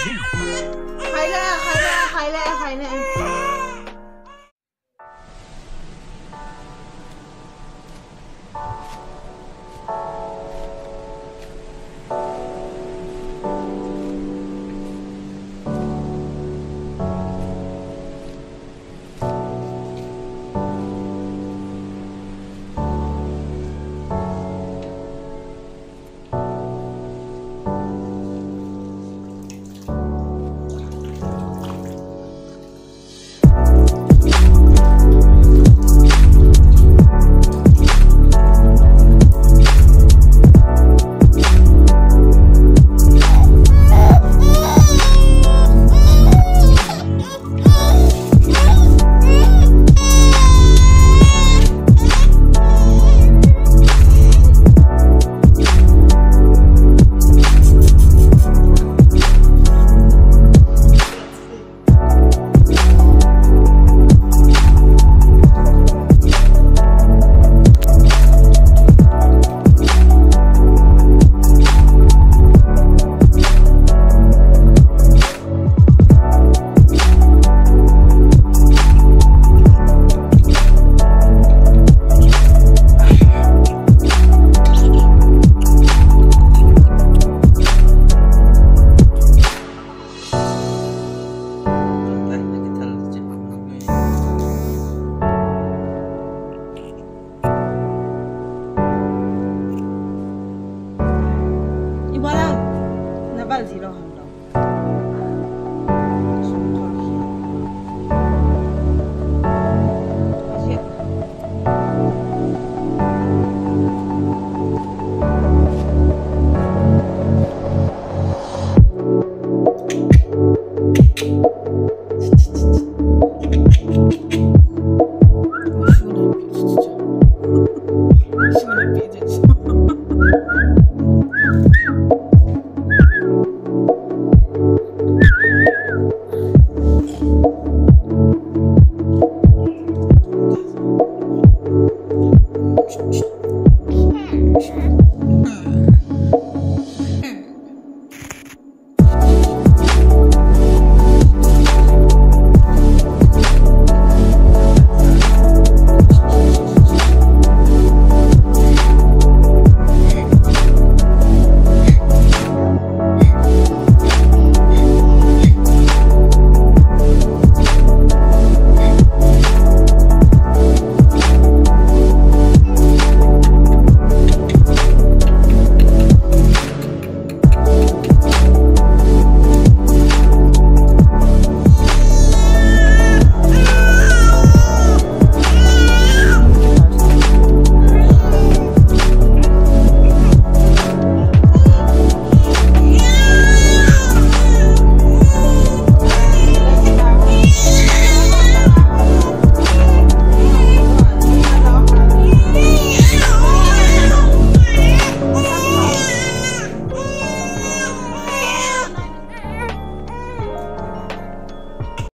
系咧系咧系咧系咧自己了。